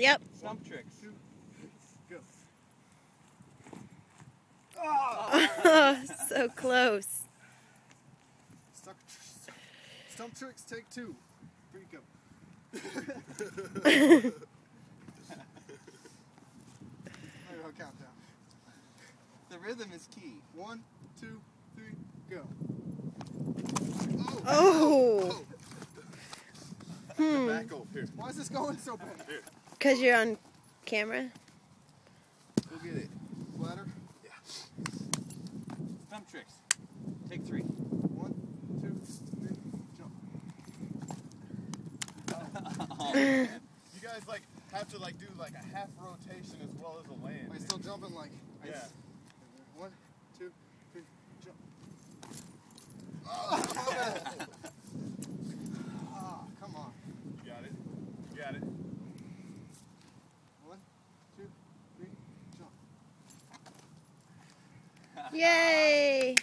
Yep. Stump tricks. Go. Oh, so close. Stuck, stump tricks, take two. Three, go. There you go, countdown. The rhythm is key. One, two, three, go. Oh. Hmm. Back over here. Why is this going so bad? Because you're on camera? Go get it. Ladder. Stump tricks. Take three. One, two, three, jump. oh, oh man. You guys like have to like do like a half rotation as well as a land. Am I still jumping like? Yeah. One, two, three, jump. Ah, come on. You got it. You got it. One, two, three, jump. Yay!